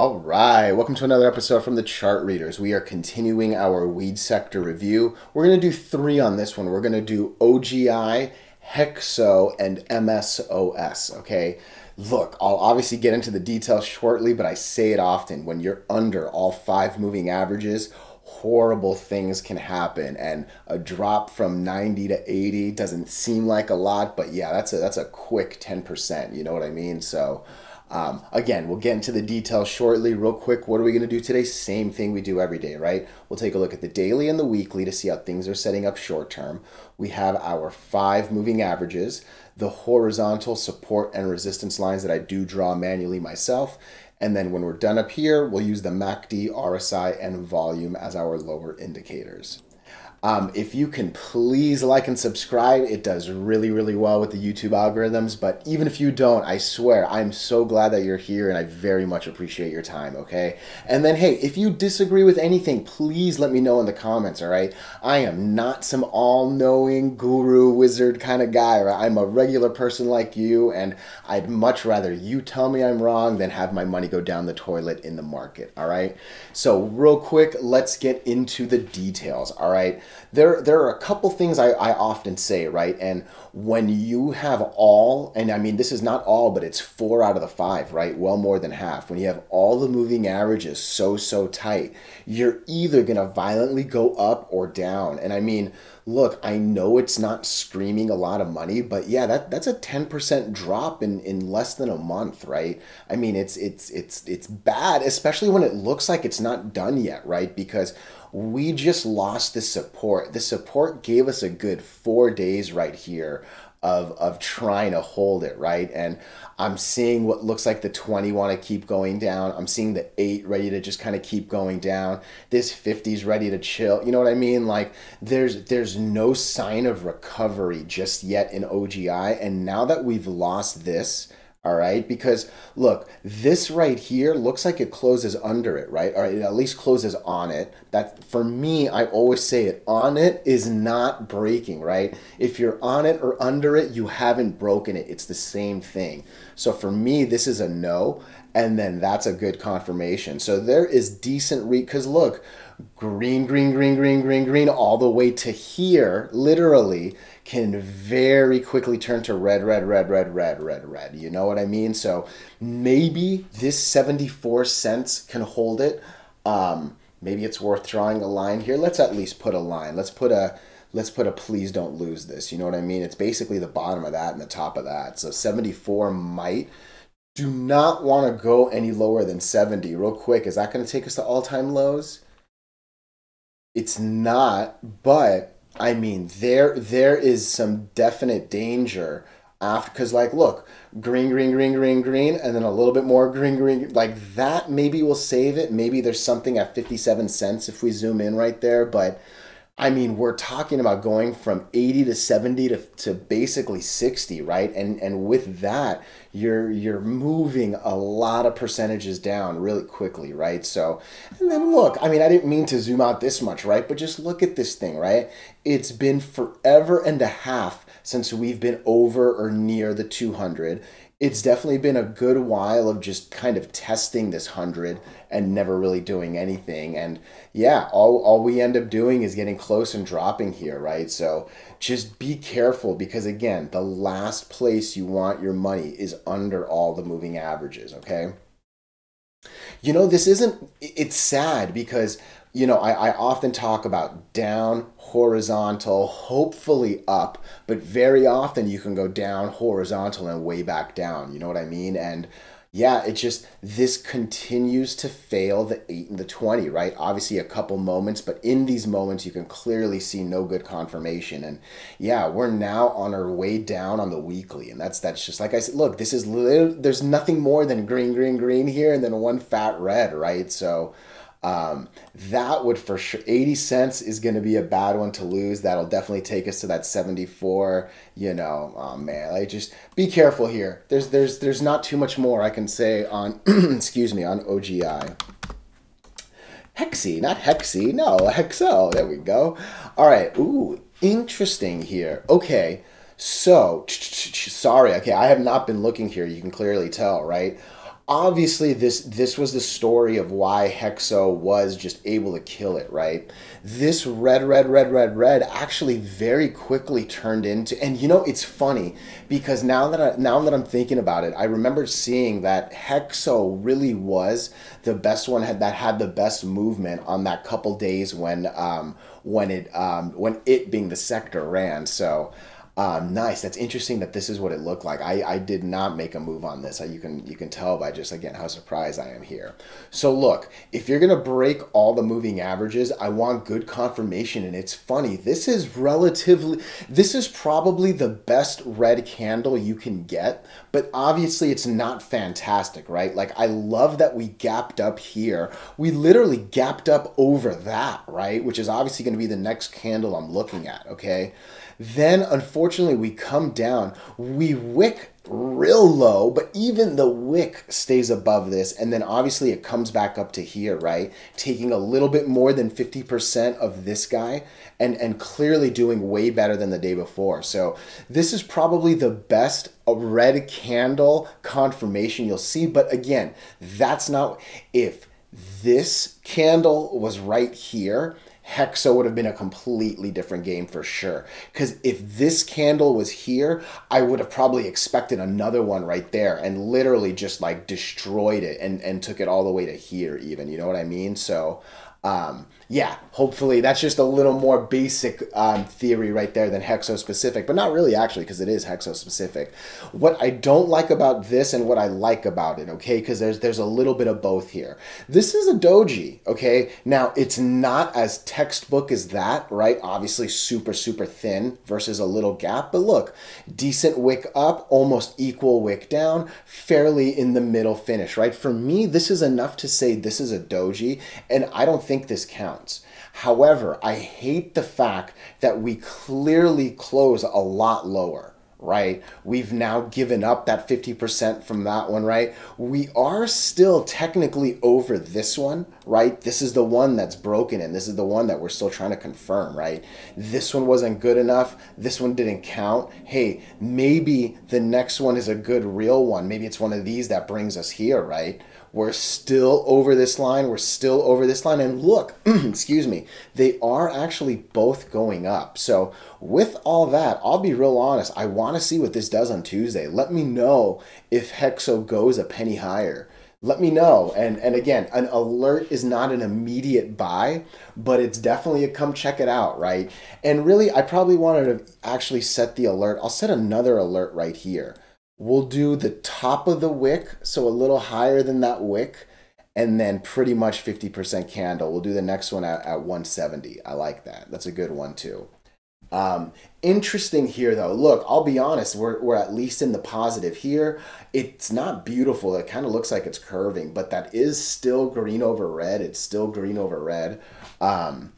All right, welcome to another episode from the Chart Readers. We are continuing our weed sector review. We're going to do three on this one. We're going to do OGI, Hexo, and MSOS. Okay, look, I'll obviously get into the details shortly, but I say it often when you're under all five moving averages, horrible things can happen and a drop from 90 to 80 doesn't seem like a lot but yeah that's a that's a quick 10% you know what i mean so um, again, we'll get into the details shortly. Real quick, what are we going to do today? Same thing we do every day, right? We'll take a look at the daily and the weekly to see how things are setting up short term. We have our five moving averages, the horizontal support and resistance lines that I do draw manually myself. And then when we're done up here, we'll use the MACD, RSI, and volume as our lower indicators. Um, if you can please like and subscribe, it does really, really well with the YouTube algorithms. But even if you don't, I swear, I'm so glad that you're here and I very much appreciate your time, okay? And then, hey, if you disagree with anything, please let me know in the comments, all right? I am not some all knowing guru wizard kind of guy, right? I'm a regular person like you, and I'd much rather you tell me I'm wrong than have my money go down the toilet in the market, all right? So, real quick, let's get into the details, all right? There there are a couple things I, I often say, right? And when you have all, and I mean this is not all, but it's four out of the five, right? Well more than half. When you have all the moving averages so so tight, you're either gonna violently go up or down. And I mean, look, I know it's not screaming a lot of money, but yeah, that that's a 10% drop in in less than a month, right? I mean, it's it's it's it's bad, especially when it looks like it's not done yet, right? Because we just lost the support. The support gave us a good four days right here of of trying to hold it right? And i'm seeing what looks like the 20 want to keep going down. I'm seeing the 8 ready to just kind of keep going down. This 50's ready to chill. You know what i mean? Like there's there's no sign of recovery just yet in ogi and now that we've lost this all right? Because look this right here looks like it closes under it right? Or it at least closes on it. That for me i always say it on it is not breaking right? If you're on it or under it you haven't broken it. It's the same thing. So for me this is a no and then that's a good confirmation. So there is decent re because look green green green green green green all the way to here literally can very quickly turn to red, red, red, red, red, red, red. You know what I mean? So maybe this 74 cents can hold it. Um, maybe it's worth drawing a line here. Let's at least put a line. Let's put a let's put a please don't lose this. You know what I mean? It's basically the bottom of that and the top of that. So 74 might. Do not want to go any lower than 70. Real quick, is that going to take us to all-time lows? It's not, but I mean, there there is some definite danger after because like look green green green green green and then a little bit more green green like that maybe will save it. Maybe there's something at 57 cents if we zoom in right there but I mean, we're talking about going from 80 to 70 to, to basically 60, right? And and with that, you're you're moving a lot of percentages down really quickly, right? So, and then look, I mean, I didn't mean to zoom out this much, right? But just look at this thing, right? It's been forever and a half since we've been over or near the 200 it's definitely been a good while of just kind of testing this 100 and never really doing anything. And yeah all, all we end up doing is getting close and dropping here right? So just be careful because again the last place you want your money is under all the moving averages okay? You know this isn't it's sad because you know, I, I often talk about down, horizontal, hopefully up, but very often you can go down, horizontal, and way back down. You know what I mean? And yeah, it just, this continues to fail the 8 and the 20, right? Obviously, a couple moments, but in these moments, you can clearly see no good confirmation. And yeah, we're now on our way down on the weekly. And that's, that's just like I said, look, this is, there's nothing more than green, green, green here and then one fat red, right? So, um, that would for sure 80 cents is going to be a bad one to lose. That'll definitely take us to that 74. You know, oh man, like just be careful here. There's there's there's not too much more I can say on excuse me on OGI. Hexy, not Hexy, no, Hexo. There we go. All right. Ooh, interesting here. Okay. So, sorry. Okay, I have not been looking here. You can clearly tell, right? Obviously this this was the story of why Hexo was just able to kill it, right? This red, red, red, red, red actually very quickly turned into, and you know it's funny because now that I, now that I'm thinking about it, I remember seeing that Hexo really was the best one had, that had the best movement on that couple days when um, when it um, when it being the sector ran. So um, nice. That's interesting that this is what it looked like. I, I did not make a move on this. You can you can tell by just again how surprised I am here. So look, if you're gonna break all the moving averages, I want good confirmation. And it's funny. This is relatively. This is probably the best red candle you can get. But obviously, it's not fantastic, right? Like I love that we gapped up here. We literally gapped up over that, right? Which is obviously going to be the next candle I'm looking at. Okay. Then, unfortunately, we come down. We wick real low, but even the wick stays above this. And then obviously it comes back up to here, right? Taking a little bit more than 50% of this guy and, and clearly doing way better than the day before. So this is probably the best red candle confirmation you'll see. But again, that's not, if this candle was right here, Hexo would have been a completely different game for sure. Because if this candle was here, I would have probably expected another one right there and literally just like destroyed it and, and took it all the way to here, even. You know what I mean? So, um, yeah, hopefully that's just a little more basic um, theory right there than hexo specific, but not really actually because it is hexo specific. What I don't like about this and what I like about it, okay, because there's there's a little bit of both here. This is a doji, okay. Now it's not as textbook as that, right? Obviously super super thin versus a little gap, but look, decent wick up, almost equal wick down, fairly in the middle finish, right? For me, this is enough to say this is a doji, and I don't think this counts However, I hate the fact that we clearly close a lot lower, right? We've now given up that 50% from that one, right? We are still technically over this one, right? This is the one that's broken and this is the one that we're still trying to confirm, right? This one wasn't good enough. This one didn't count. Hey, maybe the next one is a good real one. Maybe it's one of these that brings us here, right? We're still over this line. We're still over this line. And look, excuse me, they are actually both going up. So, with all that, I'll be real honest. I want to see what this does on Tuesday. Let me know if Hexo goes a penny higher. Let me know. And and again, an alert is not an immediate buy, but it's definitely a come check it out, right? And really, I probably wanted to actually set the alert. I'll set another alert right here. We'll do the top of the wick, so a little higher than that wick, and then pretty much 50% candle. We'll do the next one at, at 170. I like that. That's a good one too. Um, interesting here though. Look, I'll be honest, we're, we're at least in the positive here. It's not beautiful. It kind of looks like it's curving, but that is still green over red. It's still green over red. Um,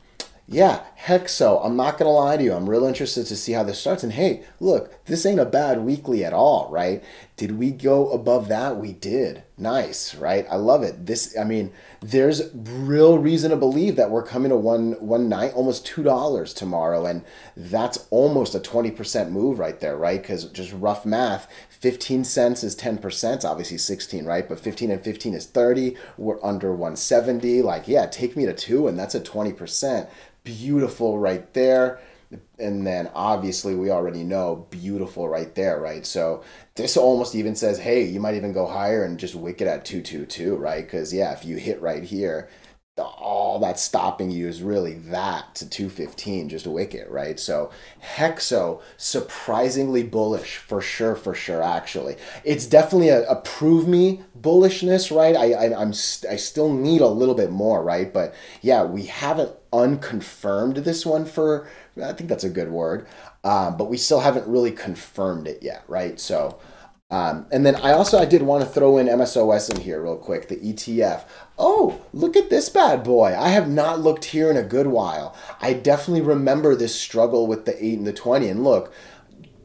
yeah, Hexo, I'm not going to lie to you. I'm real interested to see how this starts. And hey, look, this ain't a bad weekly at all, right? Did we go above that? We did. Nice, right? I love it. This, I mean, there's real reason to believe that we're coming to one one night, almost two dollars tomorrow, and that's almost a twenty percent move right there, right? Because just rough math, fifteen cents is ten percent, obviously sixteen, right? But fifteen and fifteen is thirty. We're under one seventy. Like, yeah, take me to two, and that's a twenty percent beautiful right there. And then obviously we already know beautiful right there, right? So this almost even says, hey, you might even go higher and just wick it at 222, right? Because yeah, if you hit right here, all that's stopping you is really that to 215 just a wicket right so hexo surprisingly bullish for sure for sure actually it's definitely a, a prove me bullishness right I, I i'm st- i still need a little bit more right but yeah we haven't unconfirmed this one for i think that's a good word um, but we still haven't really confirmed it yet right so um, and then I also I did want to throw in MSOS in here real quick, the ETF. Oh, look at this bad boy. I have not looked here in a good while. I definitely remember this struggle with the 8 and the 20. And look,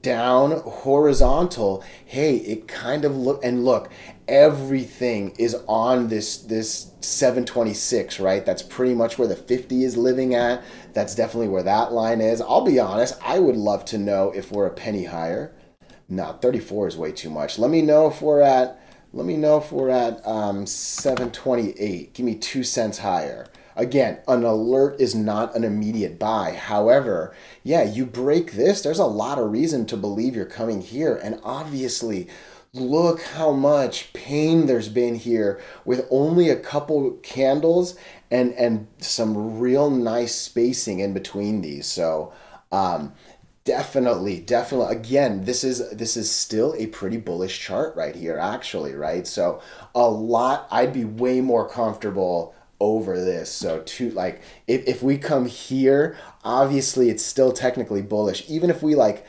down horizontal, hey, it kind of look and look, everything is on this this 726, right? That's pretty much where the 50 is living at. That's definitely where that line is. I'll be honest, I would love to know if we're a penny higher no, 34 is way too much. Let me know if we're at let me know if we're at um, 728. Give me two cents higher. Again, an alert is not an immediate buy. However, yeah, you break this, there's a lot of reason to believe you're coming here. And obviously, look how much pain there's been here with only a couple candles and and some real nice spacing in between these. So, um, definitely definitely again this is this is still a pretty bullish chart right here actually right? So a lot i'd be way more comfortable over this. So to like if, if we come here obviously it's still technically bullish. Even if we like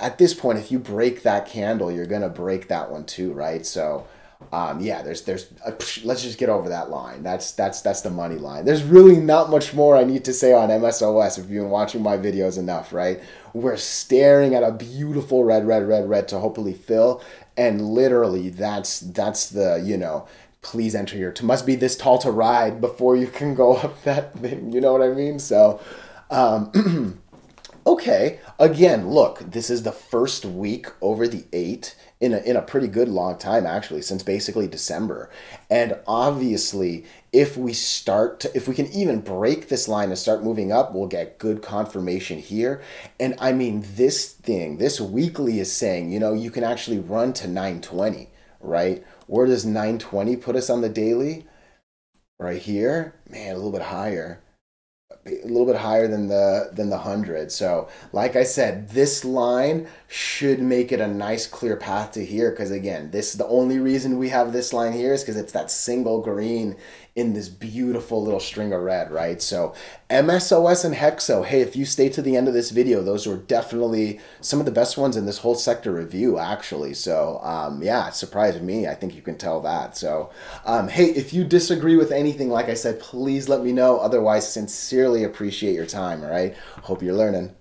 at this point if you break that candle you're gonna break that one too right? So um, yeah, there's there's a, let's just get over that line. That's that's that's the money line. There's really not much more I need to say on MSOS if you've been watching my videos enough, right? We're staring at a beautiful red, red, red, red to hopefully fill, and literally that's that's the you know please enter your to must be this tall to ride before you can go up that thing. You know what I mean? So. Um, okay, again, look, this is the first week over the eight in a, in a pretty good long time actually since basically december. And obviously if we start to if we can even break this line and start moving up we'll get good confirmation here. And i mean this thing this weekly is saying you know you can actually run to 920 right? Where does 920 put us on the daily? Right here? Man a little bit higher a little bit higher than the than the 100 so like i said this line should make it a nice clear path to here because again this the only reason we have this line here is because it's that single green in this beautiful little string of red, right? So MSOS and Hexo, hey, if you stay to the end of this video, those were definitely some of the best ones in this whole sector review, actually. So um, yeah, it surprised me. I think you can tell that. So um, hey, if you disagree with anything, like I said, please let me know. Otherwise, sincerely appreciate your time, all right? Hope you're learning.